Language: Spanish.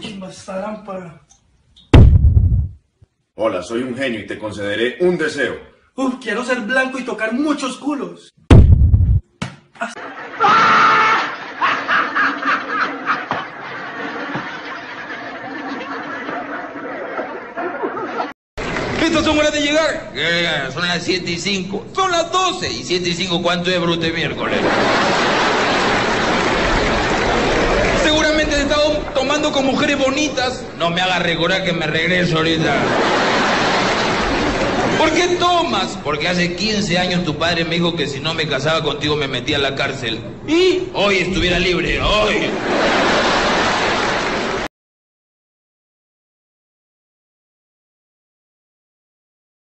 Toma esta lámpara. Hola, soy un genio y te concederé un deseo. Uf, quiero ser blanco y tocar muchos culos. Estas son horas de llegar. Eh, son las 7 y 5. Son las 12. ¿Y 7 y 5 cuánto es brute miércoles? Con mujeres bonitas. No me hagas recordar que me regreso ahorita. ¿Por qué tomas? Porque hace 15 años tu padre me dijo que si no me casaba contigo me metía a la cárcel. Y hoy estuviera libre, hoy.